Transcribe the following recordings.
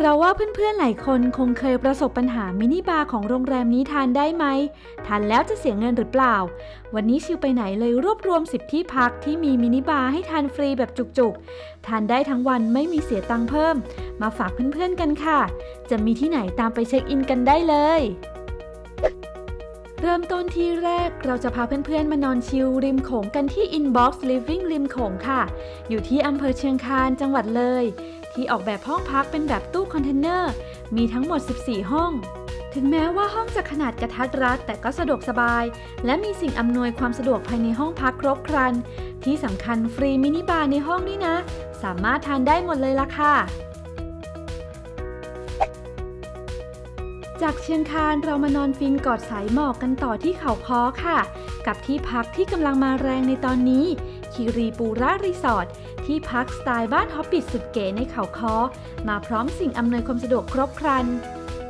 เราว่าเพื่อนๆ หลายคนคงเคยประสบปัญหามินิบาร์ของโรงแรมนี้ทานได้ไหม ทานแล้วจะเสียเงินหรือเปล่า วันนี้ชิลไปไหนเลยรวบรวม 10 ที่พักที่มีมินิบาร์ให้ทานฟรีแบบจุกๆ ทานได้ทั้งวันไม่มีเสียตังค์เพิ่ม มาฝากเพื่อนๆ กันค่ะ จะมีที่ไหนตามไปเช็คอินกันได้เลยเริ่มต้นที่แรกเราจะพาเพื่อนๆ มานอนชิลริมโขงกันที่ Inbox Living ริมโขงค่ะ อยู่ที่อำเภอเชียงคานจังหวัดเลย ที่ออกแบบห้องพักเป็นแบบตู้คอนเทนเนอร์ มีทั้งหมด 14 ห้อง ถึงแม้ว่าห้องจะขนาดกระทัดรัดแต่ก็สะดวกสบาย และมีสิ่งอำนวยความสะดวกภายในห้องพักครบครัน ที่สำคัญฟรีมินิบาร์ในห้องนี่นะ สามารถทานได้หมดเลยล่ะค่ะจากเชียงคานเรามานอนฟินกอดสายหมอกกันต่อที่เขาค้อค่ะ กับที่พักที่กำลังมาแรงในตอนนี้ คิรีปูระรีสอร์ท ที่พักสไตล์บ้านฮอบบิทสุดเก๋ในเขาค้อมาพร้อมสิ่งอำนวยความสะดวกครบครัน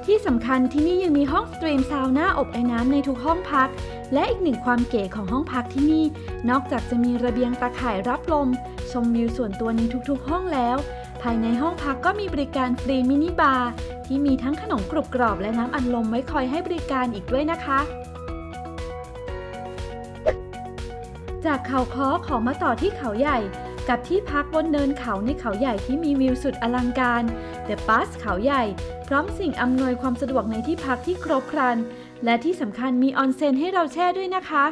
ที่สำคัญที่นี่ยังมีห้อง steam sauna อบไอ้น้ำในทุกห้องพัก และอีกหนึ่งความเก๋ของห้องพักที่นี่ นอกจากจะมีระเบียงตาข่ายรับลม ชมวิวส่วนตัวในทุกๆ ห้องแล้ว ภายในห้องพักก็มีบริการฟรีมินิบาร์ที่มีทั้งขนมกรุบกรอบและน้ำอัดลมไว้คอยให้บริการอีกด้วยนะคะจากเขาค้อขอมาต่อที่เขาใหญ่ กับที่พักบนเนินเขาในเขาใหญ่ที่มีวิวสุดอลังการ The Pass เขาใหญ่ พร้อมสิ่งอำนวยความสะดวกในที่พักที่ครบครัน และที่สำคัญมีออนเซ็นให้เราแช่ด้วยนะคะ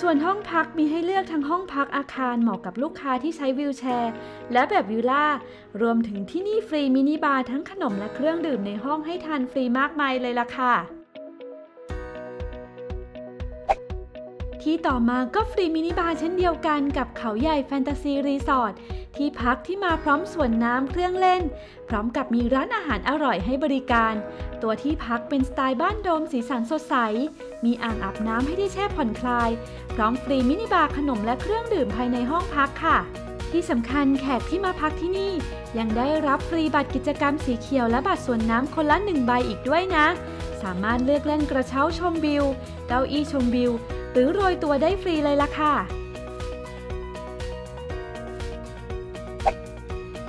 ส่วนห้องพักมีให้เลือกทั้งห้องพักอาคารเหมาะกับลูกค้าที่ใช้ wheelchair และแบบวิลล่ารวมถึงที่นี่ฟรีมินิบาร์ทั้งขนมและเครื่องดื่มในห้องให้ทานฟรีมากมายเลยล่ะค่ะ ที่ต่อมาก็ฟรีมินิบาร์เช่นเดียวกันกับเขาใหญ่แฟนตาซีรีสอร์ทที่พักที่มาพร้อมสวนน้ำเครื่องเล่น พร้อมกับมีร้านอาหารอร่อยให้บริการ ตัวที่พักเป็นสไตล์บ้านโดมสีสันสดใส มีอ่างอาบน้ำให้ได้แช่ผ่อนคลาย พร้อมฟรีมินิบาร์ขนมและเครื่องดื่มภายในห้องพักค่ะ ที่สำคัญแขกที่มาพักที่นี่ ยังได้รับฟรีบัตรกิจกรรมสีเขียวและบัตรสวนน้ำคนละหนึ่งใบอีกด้วยนะ สามารถเลือกเล่นกระเช้าชมวิว เก้าอี้ชมวิว หรือโรยตัวได้ฟรีเลยล่ะค่ะ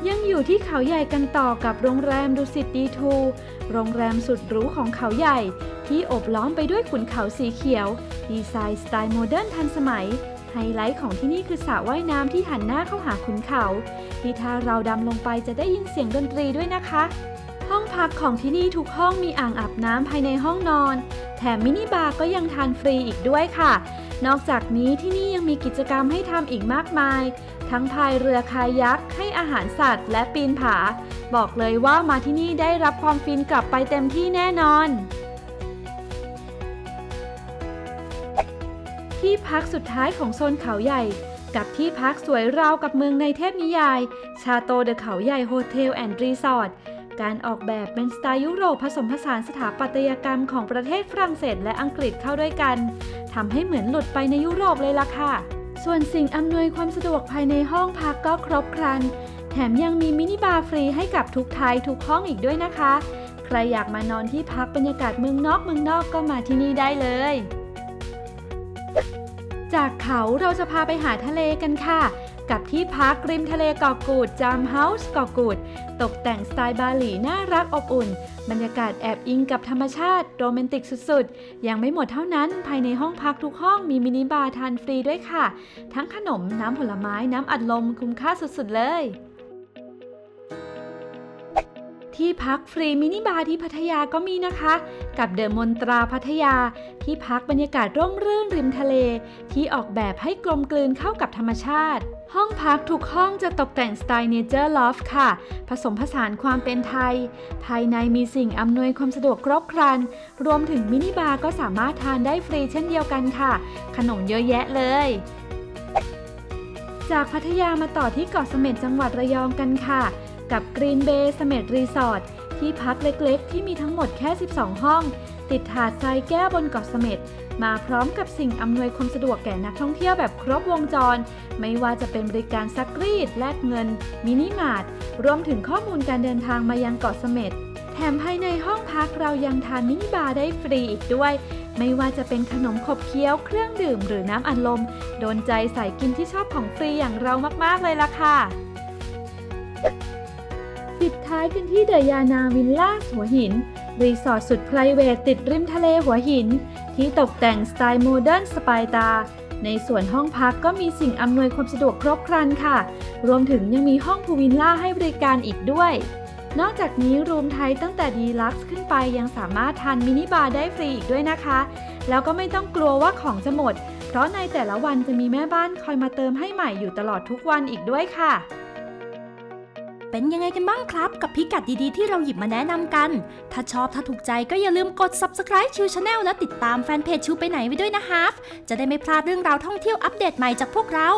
ยังอยู่ที่เขาใหญ่กันต่อกับโรงแรม dusitD2โรงแรมสุดหรูของเขาใหญ่ ที่โอบล้อมไปด้วยขุนเขาสีเขียว ดีไซน์สไตล์โมเดิร์นทันสมัยไฮไลท์ของที่นี่คือสระว่ายน้ำที่หันหน้าเข้าหาขุนเขา ที่ถ้าเราดำลงไปจะได้ยินเสียงดนตรีด้วยนะคะ ห้องพักของที่นี่ทุกห้องมีอ่างอาบน้ำภายในห้องนอน แถมมินิบาร์ก็ยังทานฟรีอีกด้วยค่ะ นอกจากนี้ที่นี่ยังมีกิจกรรมให้ทำอีกมากมาย ทั้งพายเรือคายักให้อาหารสัตว์ และปีนผา บอกเลยว่ามาที่นี่ได้รับความฟินกลับไปเต็มที่แน่นอน ที่พักสุดท้ายของโซนเขาใหญ่กับที่พักสวยราวกับเมืองในเทพนิยาย Chateau de เขาใหญ่ Hotel and Resort การออกแบบเป็นสไตล์ยุโรปผสมผสานสถาปัตยกรรมของประเทศฝรั่งเศสและอังกฤษเข้าด้วยกันทำให้เหมือนหลุดไปในยุโรปเลยล่ะค่ะ ส่วนสิ่งอำนวยความสะดวกภายในห้องพักก็ครบครัน แถมยังมีมินิบาร์ฟรีให้กับทุก type ทุกห้องอีกด้วยนะคะ ใครอยากมานอนที่พักบรรยากาศเมืองนอกเมืองนอกก็มาที่นี่ได้เลย จากเขาเราจะพาไปหาทะเลกันค่ะ กับที่พักริมทะเลเกาะกูด Cham's House เกาะกูด ตกแต่งสไตล์บาหลีน่ารักอบอุ่น บรรยากาศแอบอิงกับธรรมชาติโรแมนติกสุดๆ ยังไม่หมดเท่านั้นภายในห้องพักทุกห้องมีมินิบาร์ทานฟรีด้วยค่ะ ทั้งขนมน้ำผลไม้น้ำอัดลมคุ้มค่าสุดๆเลย ที่พักฟรีมินิบาร์ที่พัทยาก็มีนะคะ กับ The Monttra พัทยา ที่พักบรรยากาศร่มรื่นริมทะเล ที่ออกแบบให้กลมกลืนเข้ากับธรรมชาติ ห้องพักทุกห้องจะตกแต่งสไตล์ nature loft ค่ะ ผสมผสานความเป็นไทย ภายในมีสิ่งอำนวยความสะดวกครบครัน รวมถึงมินิบาร์ก็สามารถทานได้ฟรีเช่นเดียวกันค่ะ ขนมเยอะแยะเลยจากพัทยามาต่อที่เกาะเสม็ดจังหวัดระยองกันค่ะ กับ Green Bay เสม็ด Resort ที่พักเล็กๆ ที่มีทั้งหมดแค่ 12 ห้อง ติดหาดทรายแก้วบนเกาะเสม็ดมาพร้อมกับสิ่งอำนวยความสะดวกแก่นักท่องเที่ยวแบบครบวงจร ไม่ว่าจะเป็นบริการซักรีด แลกเงิน มินิมาร์ทรวมถึงข้อมูลการเดินทางมายังเกาะเสม็ดแถมภายในห้องพักเรายังทานมินิบาร์ได้ฟรีอีกด้วย ไม่ว่าจะเป็นขนมขบเคี้ยวเครื่องดื่มหรือน้ำอัดลม โดนใจสายกินที่ชอบของฟรีอย่างเรามากๆเลยล่ะค่ะ ปิดท้ายกันที่ The Yana Villas หัวหิน รีสอร์ทสุด p r i v a t ติดริมทะเลหัวหิน ที่ตกแต่งสไตล์โมเดิร์นสบายตา ในส่วนห้องพักก็มีสิ่งอำนวยความสะดวกครบครันค่ะ รวมถึงยังมีห้อง pool villa ให้บริการอีกด้วย นอกจากนี้ room type ตั้งแต่ deluxe ขึ้นไปยังสามารถทานมินิบาร์ได้ฟรีอีกด้วยนะคะ แล้วก็ไม่ต้องกลัวว่าของจะหมด เพราะในแต่ละวันจะมีแม่บ้านคอยมาเติมให้ใหม่อยู่ตลอดทุกวันอีกด้วยค่ะ เป็นยังไงกันบ้างครับ กับพิกัดดีๆที่เราหยิบมาแนะนำกัน ถ้าชอบถ้าถูกใจก็อย่าลืมกด subscribe Chill Channel และติดตามแฟนเพจชิลไปไหนไว้ด้วยนะฮะจะได้ไม่พลาดเรื่องราวท่องเที่ยวอัปเดตใหม่จากพวกเรา